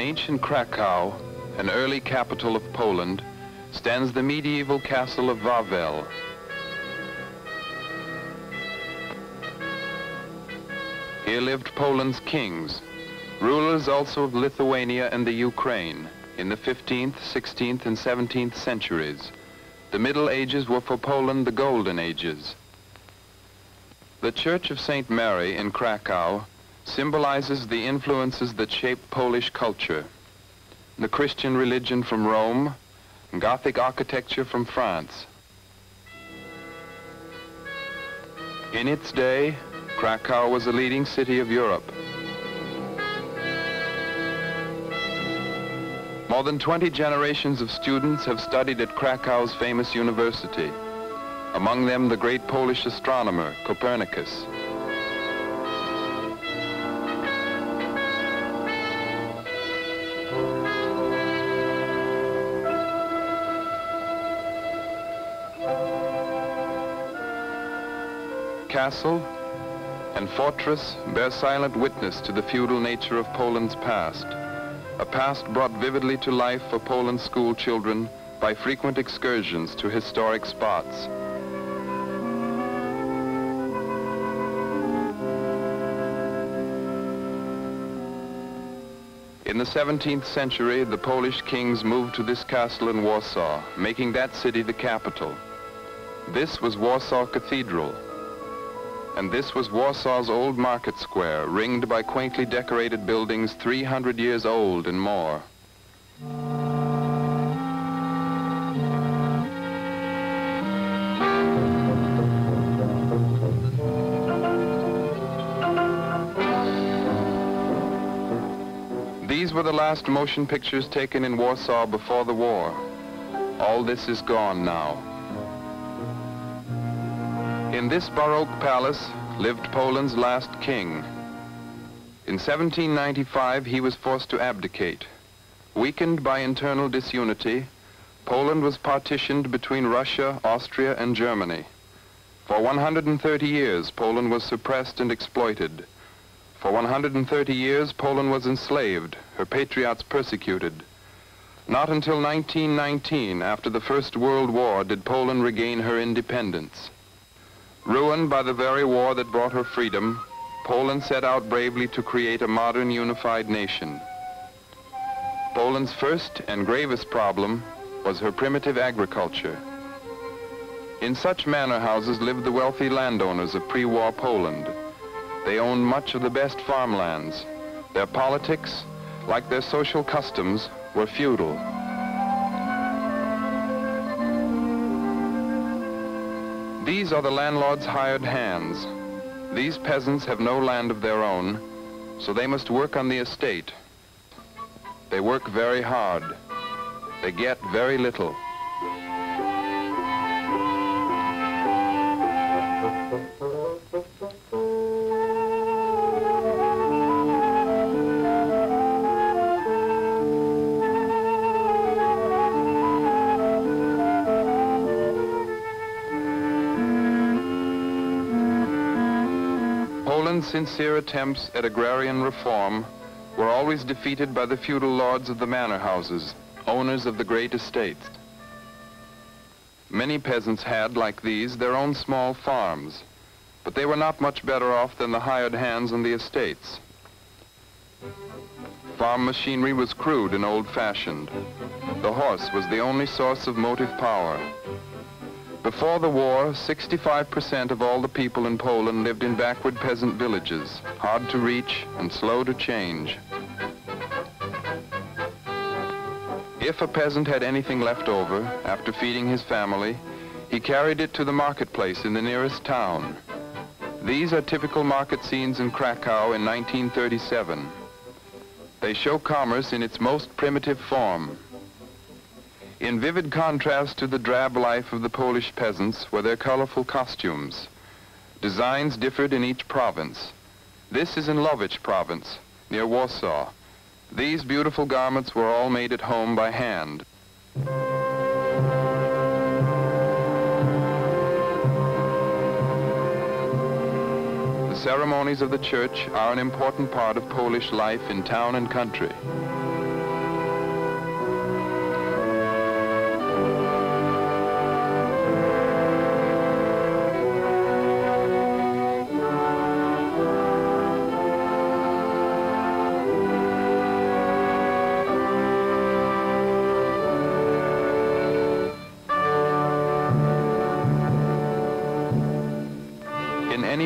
ancient Krakow, an early capital of Poland, stands the medieval castle of Wawel. Here lived Poland's kings, rulers also of Lithuania and the Ukraine in the 15th, 16th, and 17th centuries. The Middle Ages were for Poland the Golden Ages. The Church of St. Mary in Krakow symbolizes the influences that shape Polish culture. The Christian religion from Rome, Gothic architecture from France. In its day, Krakow was a leading city of Europe. More than 20 generations of students have studied at Krakow's famous university, among them the great Polish astronomer Copernicus. Castle and fortress bear silent witness to the feudal nature of Poland's past a past brought vividly to life for Poland's school children by frequent excursions to historic spots. In the 17th century, the Polish kings moved to this castle in Warsaw, making that city the capital. This was Warsaw Cathedral, and this was Warsaw's old market square, ringed by quaintly decorated buildings 300 years old and more. These were the last motion pictures taken in Warsaw before the war. All this is gone now. In this Baroque palace lived Poland's last king. In 1795, he was forced to abdicate. Weakened by internal disunity, Poland was partitioned between Russia, Austria, and Germany. For 130 years, Poland was suppressed and exploited. For 130 years, Poland was enslaved, her patriots persecuted. Not until 1919, after the First World War, did Poland regain her independence. Ruined by the very war that brought her freedom, Poland set out bravely to create a modern unified nation. Poland's first and gravest problem was her primitive agriculture. In such manor houses lived the wealthy landowners of pre-war Poland. They owned much of the best farmlands. Their politics, like their social customs, were feudal. These are the landlord's hired hands. These peasants have no land of their own, so they must work on the estate. They work very hard. They get very little. Sincere attempts at agrarian reform were always defeated by the feudal lords of the manor houses, owners of the great estates. Many peasants had, like these, their own small farms, but they were not much better off than the hired hands on the estates. Farm machinery was crude and old-fashioned. The horse was the only source of motive power. Before the war, 65% of all the people in Poland lived in backward peasant villages, hard to reach and slow to change. If a peasant had anything left over after feeding his family, he carried it to the marketplace in the nearest town. These are typical market scenes in Krakow in 1937. They show commerce in its most primitive form, in vivid contrast to the drab life of the Polish peasants were their colorful costumes. Designs differed in each province. This is in Łódź province, near Warsaw. These beautiful garments were all made at home by hand. The ceremonies of the church are an important part of Polish life in town and country.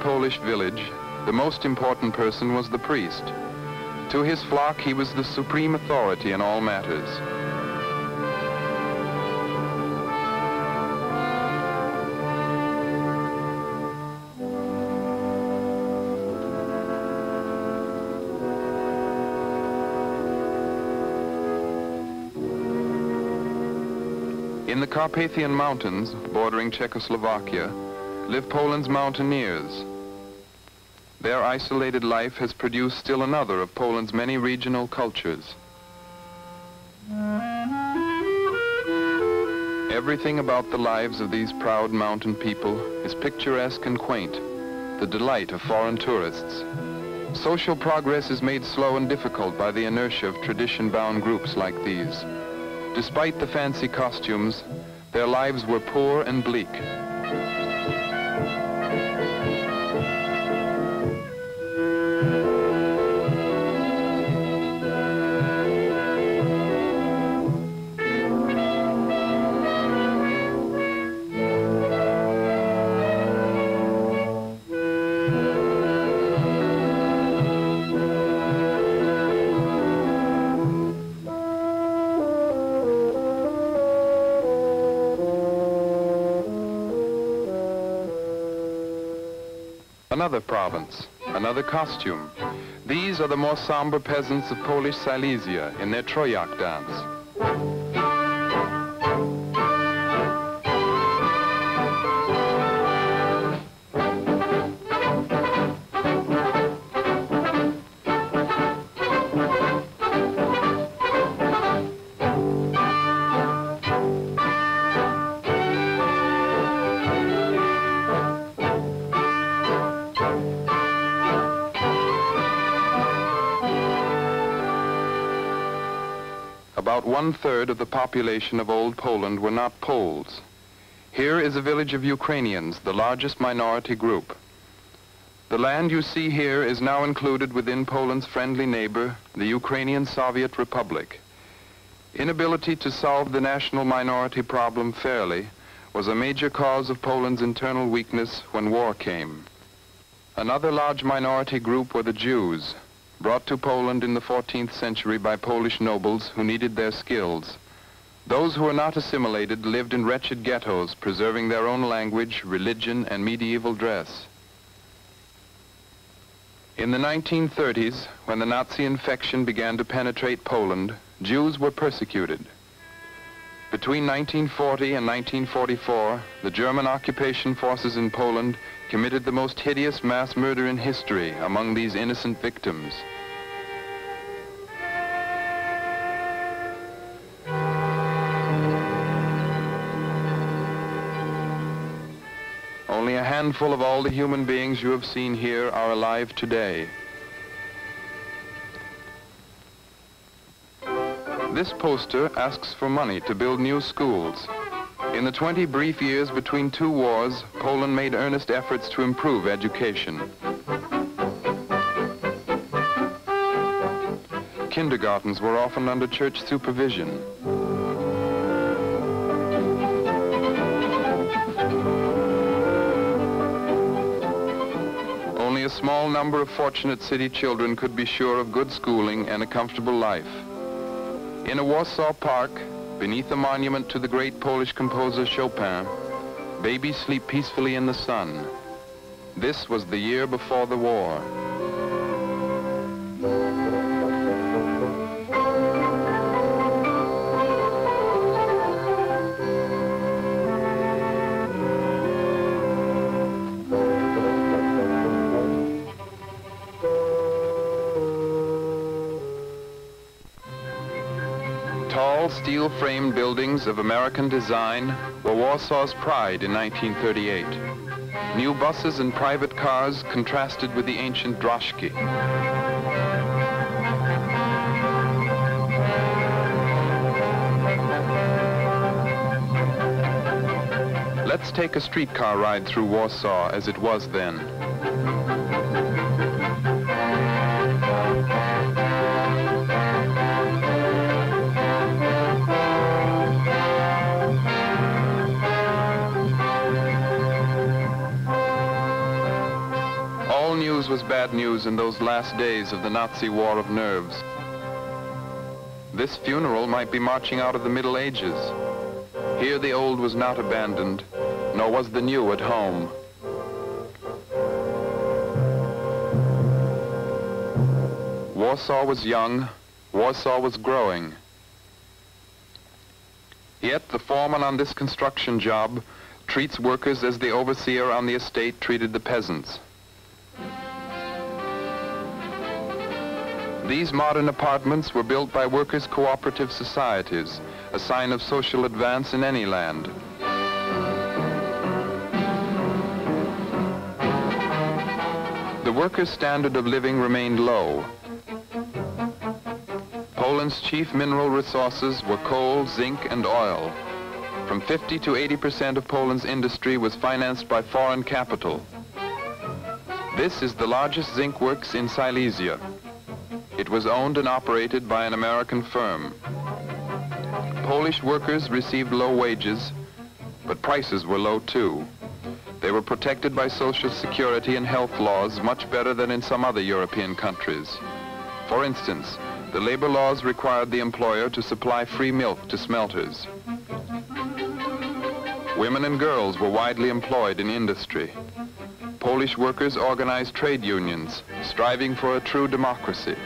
Polish village, the most important person was the priest. To his flock, he was the supreme authority in all matters. In the Carpathian Mountains, bordering Czechoslovakia, live Poland's mountaineers. Their isolated life has produced still another of Poland's many regional cultures. Everything about the lives of these proud mountain people is picturesque and quaint, the delight of foreign tourists. Social progress is made slow and difficult by the inertia of tradition-bound groups like these. Despite the fancy costumes, their lives were poor and bleak. Another province, another costume. These are the more somber peasants of Polish Silesia in their Trojak dance. One-third of the population of Old Poland were not Poles. Here is a village of Ukrainians, the largest minority group. The land you see here is now included within Poland's friendly neighbor, the Ukrainian Soviet Republic. Inability to solve the national minority problem fairly was a major cause of Poland's internal weakness when war came. Another large minority group were the Jews, brought to Poland in the 14th century by Polish nobles who needed their skills. Those who were not assimilated lived in wretched ghettos, preserving their own language, religion, and medieval dress. In the 1930s, when the Nazi infection began to penetrate Poland, Jews were persecuted. Between 1940 and 1944, the German occupation forces in Poland committed the most hideous mass murder in history among these innocent victims. Only a handful of all the human beings you have seen here are alive today. This poster asks for money to build new schools. In the 20 brief years between two wars, Poland made earnest efforts to improve education. Kindergartens were often under church supervision. Only a small number of fortunate city children could be sure of good schooling and a comfortable life. In a Warsaw park, beneath a monument to the great Polish composer Chopin, babies sleep peacefully in the sun. This was the year before the war. Steel-framed buildings of American design were Warsaw's pride in 1938. New buses and private cars contrasted with the ancient droshky. Let's take a streetcar ride through Warsaw as it was then. Was bad news in those last days of the Nazi war of nerves. This funeral might be marching out of the Middle Ages. Here the old was not abandoned, nor was the new at home. Warsaw was young, Warsaw was growing. Yet the foreman on this construction job treats workers as the overseer on the estate treated the peasants. These modern apartments were built by workers' cooperative societies, a sign of social advance in any land. The workers' standard of living remained low. Poland's chief mineral resources were coal, zinc, and oil. From 50 to 80% of Poland's industry was financed by foreign capital. This is the largest zinc works in Silesia. It was owned and operated by an American firm. Polish workers received low wages, but prices were low too. They were protected by social security and health laws much better than in some other European countries. For instance, the labor laws required the employer to supply free milk to smelters. Women and girls were widely employed in industry. Polish workers organized trade unions, striving for a true democracy.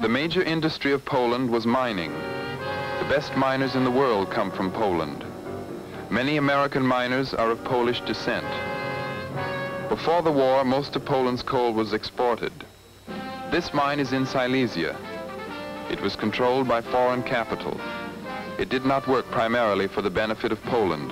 The major industry of Poland was mining. The best miners in the world come from Poland. Many American miners are of Polish descent. Before the war, most of Poland's coal was exported. This mine is in Silesia. It was controlled by foreign capital. It did not work primarily for the benefit of Poland.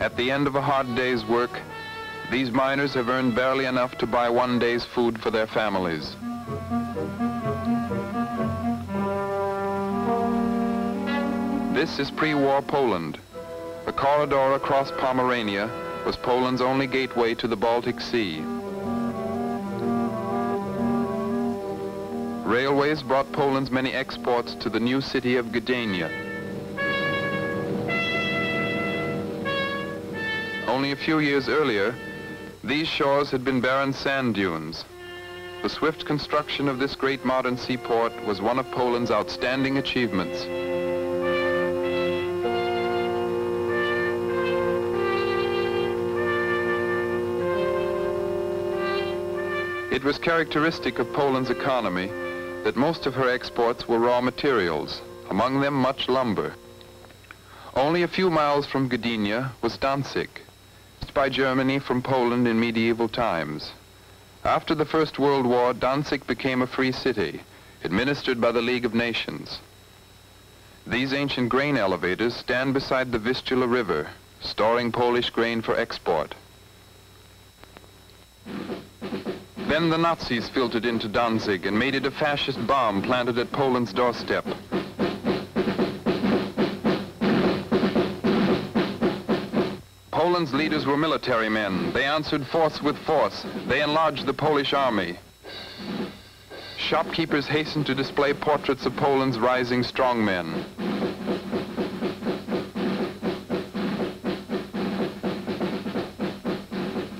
At the end of a hard day's work, these miners have earned barely enough to buy one day's food for their families. This is pre-war Poland. The corridor across Pomerania was Poland's only gateway to the Baltic Sea. Railways brought Poland's many exports to the new city of Gdynia. Only a few years earlier, these shores had been barren sand dunes. The swift construction of this great modern seaport was one of Poland's outstanding achievements. It was characteristic of Poland's economy that most of her exports were raw materials, among them much lumber. Only a few miles from Gdynia was Danzig, by Germany from Poland in medieval times. After the First World War, Danzig became a free city, administered by the League of Nations. These ancient grain elevators stand beside the Vistula River, storing Polish grain for export. Then the Nazis filtered into Danzig and made it a fascist bomb planted at Poland's doorstep. Poland's leaders were military men. They answered force with force. They enlarged the Polish army. Shopkeepers hastened to display portraits of Poland's rising strongmen.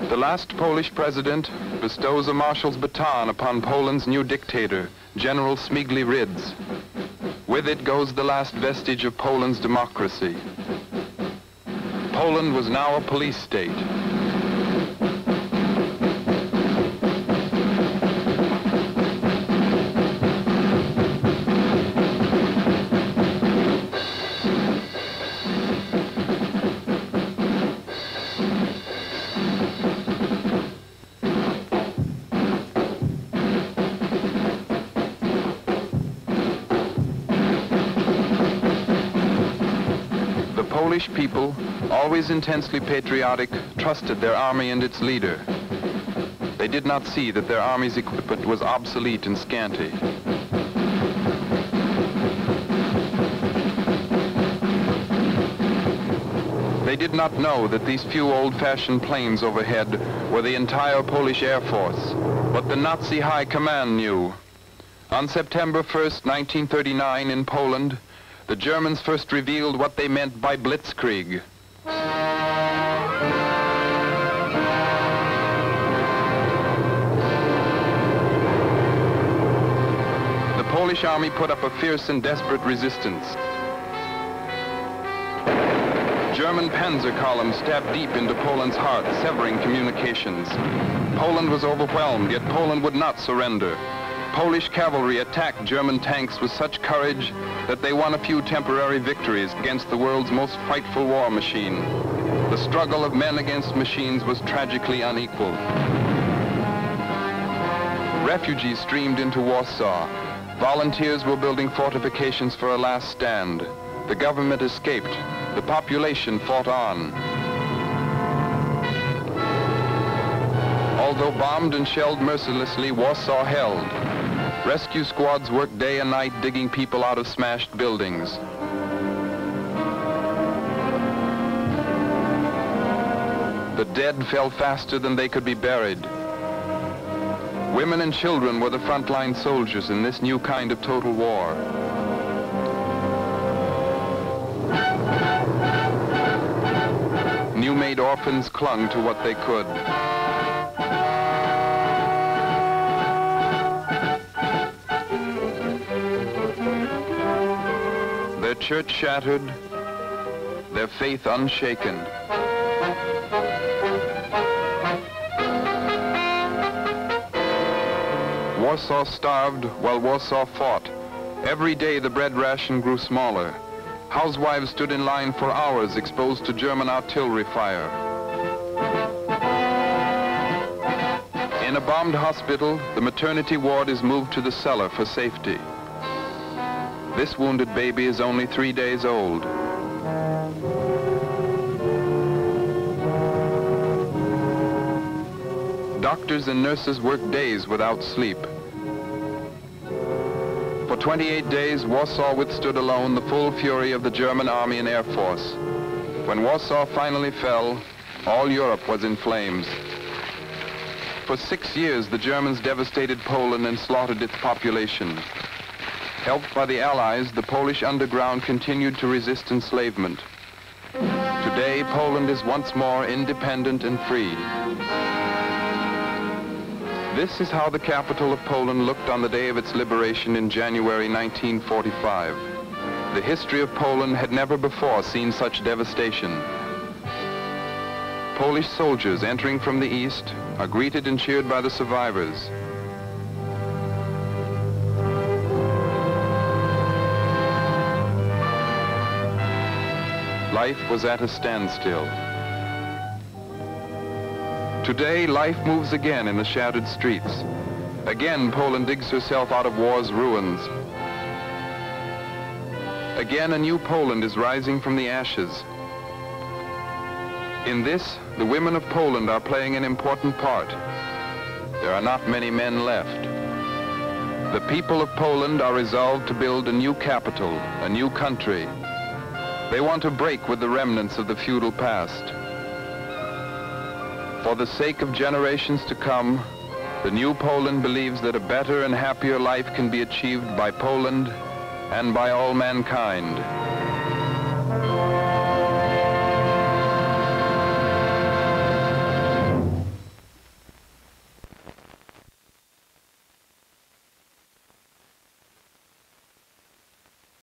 The last Polish president bestows a marshal's baton upon Poland's new dictator, General Śmigły Rydz. With it goes the last vestige of Poland's democracy. Poland was now a police state. People, always intensely patriotic, trusted their army and its leader. They did not see that their army's equipment was obsolete and scanty. They did not know that these few old-fashioned planes overhead were the entire Polish Air Force. But the Nazi High Command knew. On September 1st, 1939 in Poland, the Germans first revealed what they meant by blitzkrieg. The Polish army put up a fierce and desperate resistance. German panzer columns stabbed deep into Poland's heart, severing communications. Poland was overwhelmed, yet Poland would not surrender. Polish cavalry attacked German tanks with such courage that they won a few temporary victories against the world's most frightful war machine. The struggle of men against machines was tragically unequal. Refugees streamed into Warsaw. Volunteers were building fortifications for a last stand. The government escaped. The population fought on. Although bombed and shelled mercilessly, Warsaw held. Rescue squads worked day and night digging people out of smashed buildings. The dead fell faster than they could be buried. Women and children were the frontline soldiers in this new kind of total war. New-made orphans clung to what they could. Church shattered, their faith unshaken. Warsaw starved while Warsaw fought. Every day the bread ration grew smaller. Housewives stood in line for hours exposed to German artillery fire. In a bombed hospital, the maternity ward is moved to the cellar for safety. This wounded baby is only three days old. Doctors and nurses work days without sleep. For 28 days, Warsaw withstood alone the full fury of the German army and air force. When Warsaw finally fell, all Europe was in flames. For six years, the Germans devastated Poland and slaughtered its population. Helped by the Allies, the Polish underground continued to resist enslavement. Today, Poland is once more independent and free. This is how the capital of Poland looked on the day of its liberation in January 1945. The history of Poland had never before seen such devastation. Polish soldiers entering from the east are greeted and cheered by the survivors. Life was at a standstill. Today, life moves again in the shattered streets. Again, Poland digs herself out of war's ruins. Again, a new Poland is rising from the ashes. In this, the women of Poland are playing an important part. There are not many men left. The people of Poland are resolved to build a new capital, a new country. They want to break with the remnants of the feudal past. For the sake of generations to come, the new Poland believes that a better and happier life can be achieved by Poland and by all mankind.